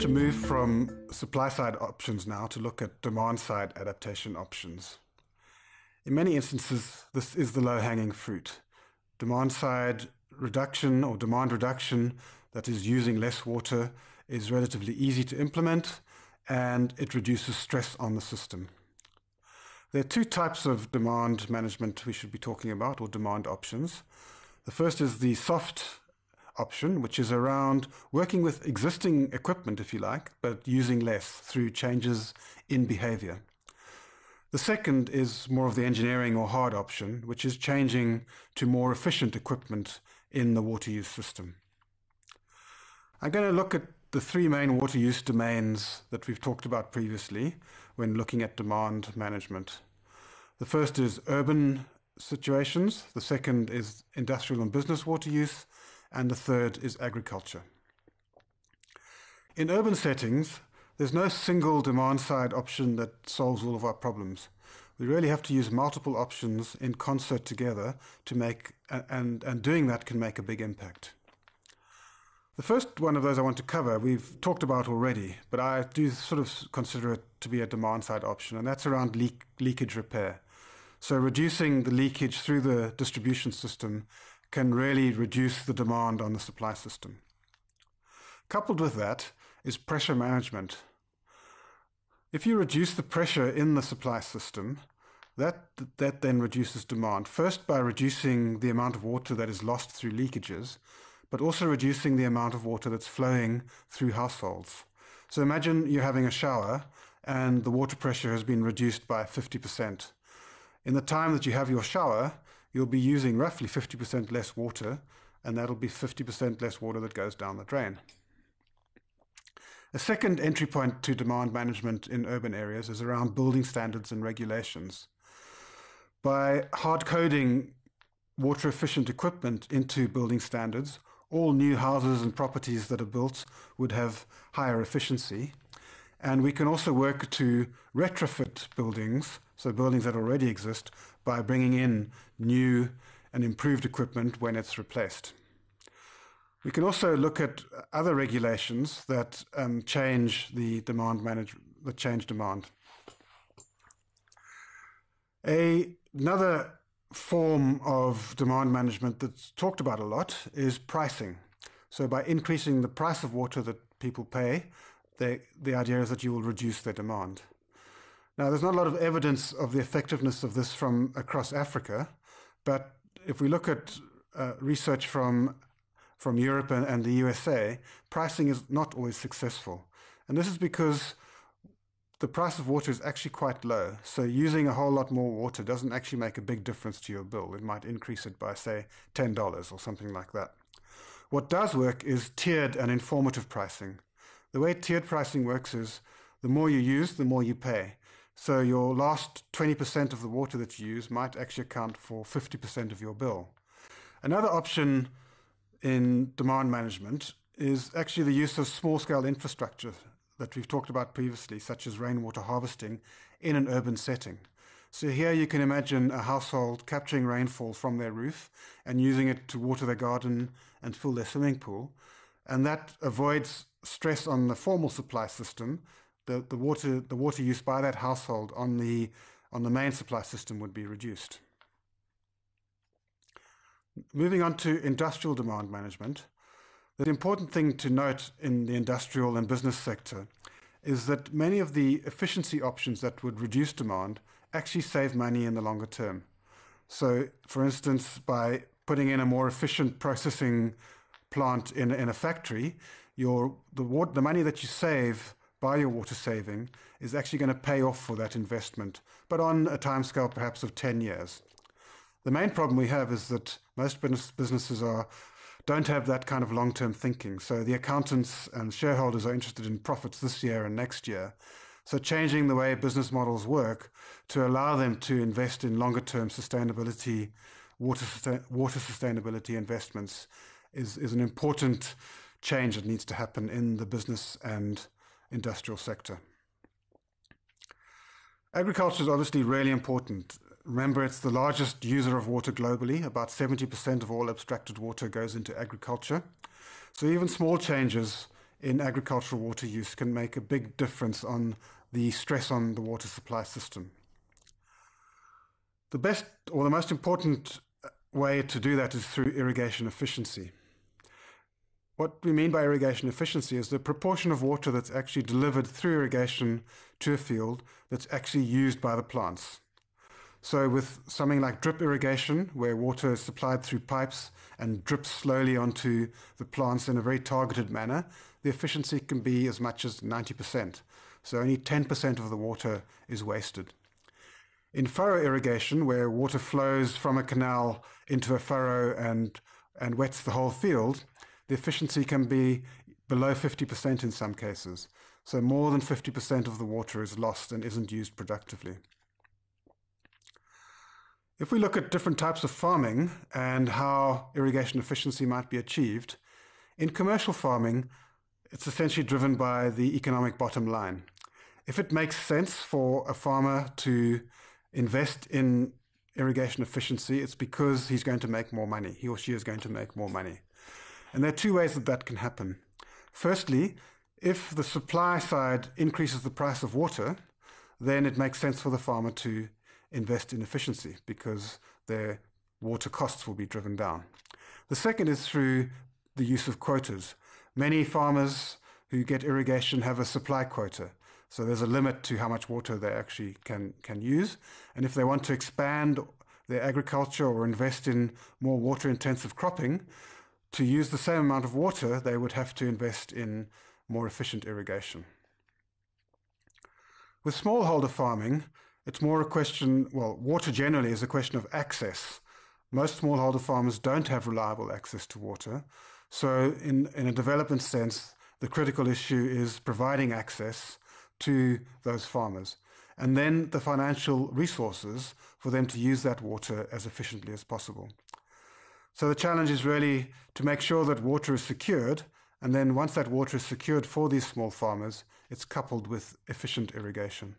to move from supply side options now to look at demand side adaptation options. In many instances, this is the low hanging fruit. Demand side reduction or demand reduction that is using less water is relatively easy to implement and it reduces stress on the system. There are two types of demand management we should be talking about, or demand options. The first is the soft option, which is around working with existing equipment, if you like, but using less through changes in behavior. The second is more of the engineering or hard option, which is changing to more efficient equipment in the water use system. I'm going to look at the three main water use domains that we've talked about previously when looking at demand management. The first is urban situations, the second is industrial and business water use, and the third is agriculture. In urban settings, there's no single demand side option that solves all of our problems. We really have to use multiple options in concert together to make, and, and doing that can make a big impact. The first one of those I want to cover, we've talked about already, but I do sort of consider it to be a demand side option, and that's around leak, leakage repair. So reducing the leakage through the distribution system can really reduce the demand on the supply system. Coupled with that is pressure management. If you reduce the pressure in the supply system, that, that then reduces demand. First, by reducing the amount of water that is lost through leakages, but also reducing the amount of water that's flowing through households. So imagine you're having a shower and the water pressure has been reduced by 50%. In the time that you have your shower, you'll be using roughly 50% less water, and that'll be 50% less water that goes down the drain. A second entry point to demand management in urban areas is around building standards and regulations. By hard coding water efficient equipment into building standards, all new houses and properties that are built would have higher efficiency. And we can also work to retrofit buildings, so buildings that already exist, by bringing in new and improved equipment when it's replaced. We can also look at other regulations that um, change the demand management, that change demand. A, another form of demand management that's talked about a lot is pricing. So by increasing the price of water that people pay, the idea is that you will reduce their demand. Now, there's not a lot of evidence of the effectiveness of this from across Africa, but if we look at uh, research from from Europe and, and the USA, pricing is not always successful. And this is because the price of water is actually quite low. So using a whole lot more water doesn't actually make a big difference to your bill. It might increase it by, say, $10 or something like that. What does work is tiered and informative pricing. The way tiered pricing works is the more you use, the more you pay. So your last 20% of the water that you use might actually account for 50% of your bill. Another option in demand management is actually the use of small scale infrastructure that we've talked about previously, such as rainwater harvesting in an urban setting. So here you can imagine a household capturing rainfall from their roof and using it to water their garden and fill their swimming pool. And that avoids stress on the formal supply system. The, the, water, the water use by that household on the, on the main supply system would be reduced. Moving on to industrial demand management, the important thing to note in the industrial and business sector is that many of the efficiency options that would reduce demand actually save money in the longer term. So, for instance, by putting in a more efficient processing plant in, in a factory, your, the, water, the money that you save by your water saving is actually going to pay off for that investment, but on a timescale perhaps of 10 years. The main problem we have is that most businesses are don't have that kind of long-term thinking. So the accountants and shareholders are interested in profits this year and next year. So changing the way business models work to allow them to invest in longer-term sustainability, water water sustainability investments is is an important change that needs to happen in the business and industrial sector. Agriculture is obviously really important. Remember, it's the largest user of water globally. About 70% of all abstracted water goes into agriculture. So even small changes in agricultural water use can make a big difference on the stress on the water supply system. The best or the most important way to do that is through irrigation efficiency. What we mean by irrigation efficiency is the proportion of water that's actually delivered through irrigation to a field that's actually used by the plants. So with something like drip irrigation, where water is supplied through pipes and drips slowly onto the plants in a very targeted manner, the efficiency can be as much as 90%. So only 10% of the water is wasted. In furrow irrigation, where water flows from a canal into a furrow and, and wets the whole field, the efficiency can be below 50% in some cases. So more than 50% of the water is lost and isn't used productively. If we look at different types of farming and how irrigation efficiency might be achieved, in commercial farming, it's essentially driven by the economic bottom line. If it makes sense for a farmer to invest in irrigation efficiency, it's because he's going to make more money. He or she is going to make more money. And there are two ways that that can happen. Firstly, if the supply side increases the price of water, then it makes sense for the farmer to invest in efficiency because their water costs will be driven down. The second is through the use of quotas. Many farmers who get irrigation have a supply quota. So there's a limit to how much water they actually can, can use. And if they want to expand their agriculture or invest in more water intensive cropping, to use the same amount of water, they would have to invest in more efficient irrigation. With smallholder farming, it's more a question, well, water generally is a question of access. Most smallholder farmers don't have reliable access to water. So, in, in a development sense, the critical issue is providing access to those farmers and then the financial resources for them to use that water as efficiently as possible. So the challenge is really to make sure that water is secured. And then once that water is secured for these small farmers, it's coupled with efficient irrigation.